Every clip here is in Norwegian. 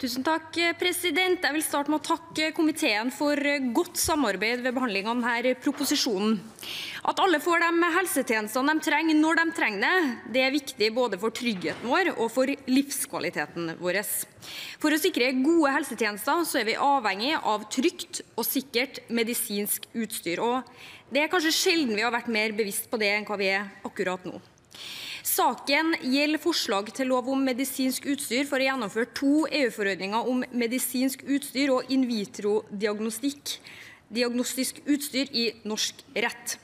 Tusen takk, president. Jeg vil starte med å takke komiteen for godt samarbeid ved behandling av denne proposisjonen. At alle får de helsetjenestene de trenger når de trenger det, det er viktig både for tryggheten vår og for livskvaliteten vår. For å sikre gode helsetjenester så er vi avhengig av trygt og sikkert medisinsk utstyr. Og det er kanskje sjelden vi har vært mer bevisst på det enn hva vi er akkurat nå. Saken gjelder forslag til lov om medisinsk utstyr for å gjennomføre to EU-forordninger om medisinsk utstyr og in vitro-diagnostikk diagnostisk utstyr i norsk rett.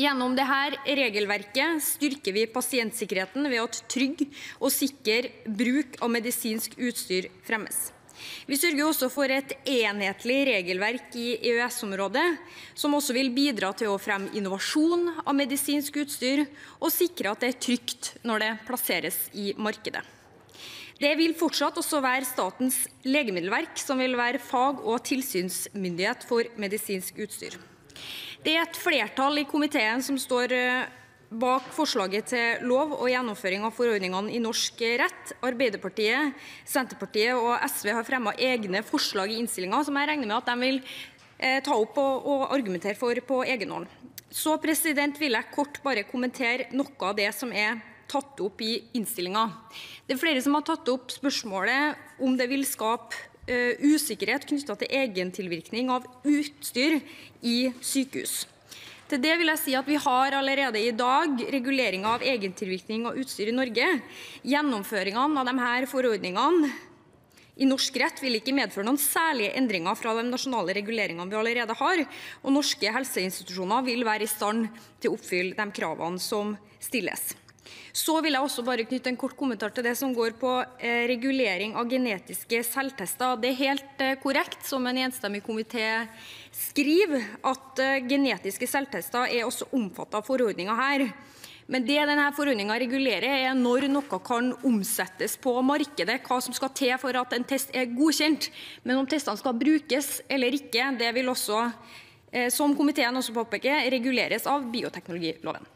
Gjennom dette regelverket styrker vi pasientsikkerheten ved at trygg og sikker bruk av medisinsk utstyr fremmes. Vi sørger også for et enhetlig regelverk i EØS-området, som også vil bidra til å fremme innovasjon av medisinsk utstyr og sikre at det er trygt når det plasseres i markedet. Det vil fortsatt også være Statens legemiddelverk som vil være fag- og tilsynsmyndighet for medisinsk utstyr. Det er et flertall i komiteen som står bak forslaget til lov og gjennomføring av forordningene i norsk rett. Arbeiderpartiet, Senterpartiet og SV har fremmet egne forslag i innstillingen, som jeg regner med at de vil eh, ta opp og, argumentere for på egen hånd. Så president, vil jeg kort bare kommentere noe av det som er tatt opp i innstillingen. Det er flere som har tatt opp spørsmålet om det vil skape uh, usikkerhet knyttet til egentilvirkning av utstyr i sykehus. Til det vil jeg si at vi har allerede i dag regulering av egentilvirkning av utstyr i Norge. Gjennomføringen av disse forordningene i norsk rett vil ikke medføre noen særlige endringer fra de nasjonale reguleringene vi allerede har, og norske helseinstitusjoner vil være i stand til å oppfylle de kravene som stilles. Så vil jeg også bare knytte en kort kommentar til det som går på eh, regulering av genetiske selvtester. Det er helt eh, korrekt, som en enstemmig komité skriver, at eh, genetiske selvtester er også omfattet av forordninga her. Men det denne forordninga regulerer, er når noe kan omsettes på markedet, hva som skal til for at en test er godkjent. Men om testene skal brukes eller ikke, det vil også, som komiteen også påpeker, reguleres av bioteknologiloven.